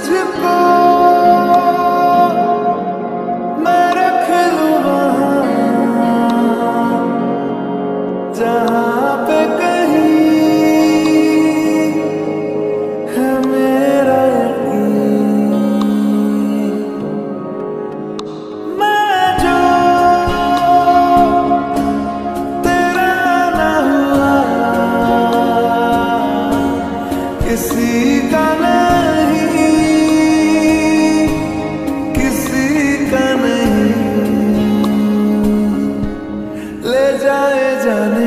with your gecene